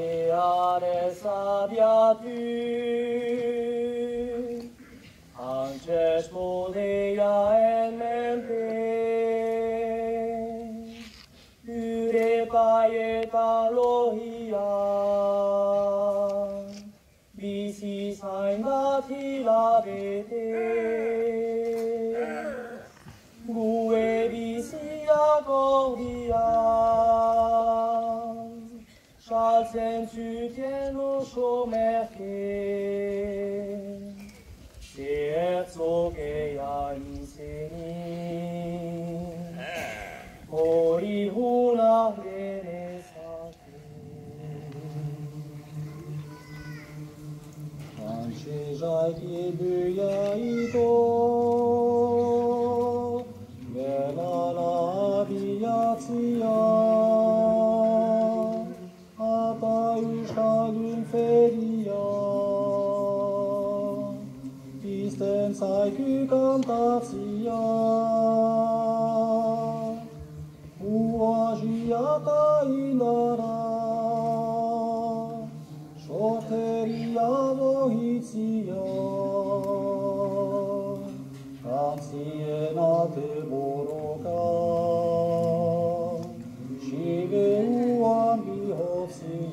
Et are sabiatu Antes podea en mente Ure paeta lohia Bisi sainda tila bete Gue bisia 见去天路说没黑，别做给眼睛。我一呼啦的的啥子？看谁在地不愿意动。uskaldun feria, izten zaiku kantazia. Uazia eta inara, sorteria bohitzia.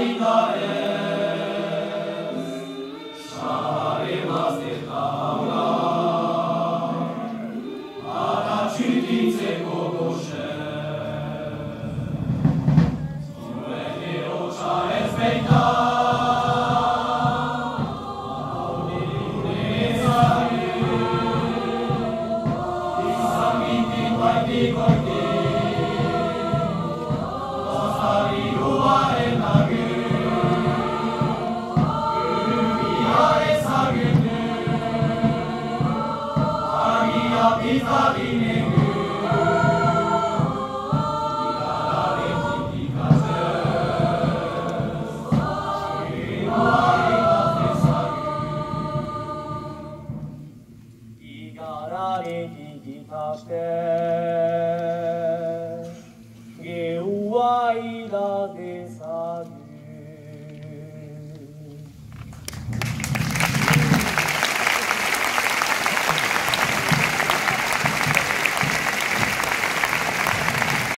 Ilah. Geua ila de sagu